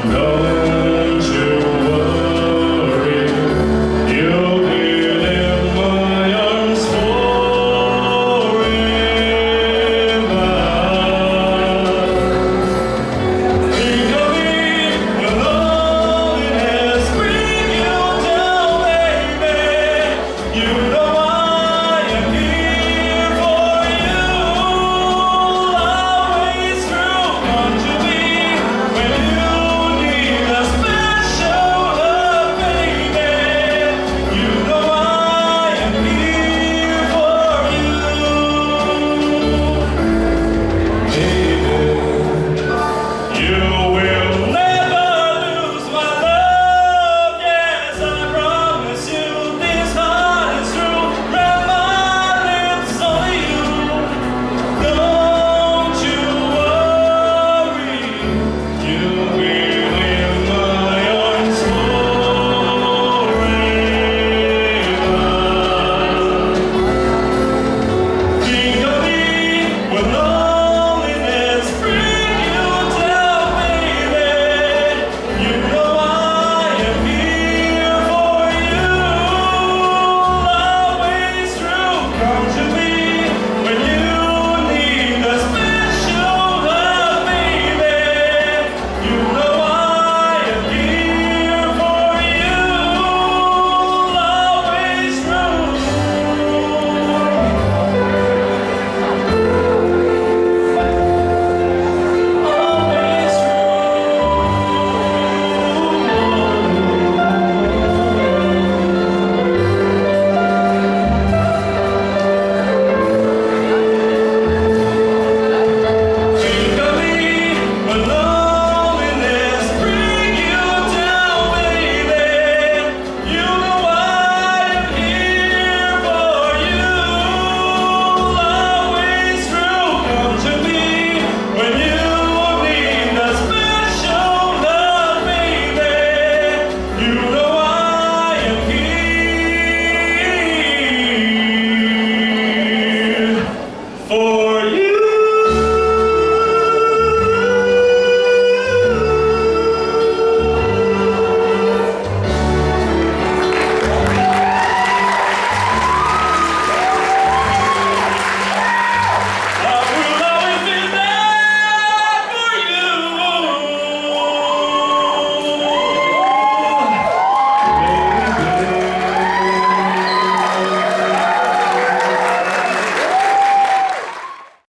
No.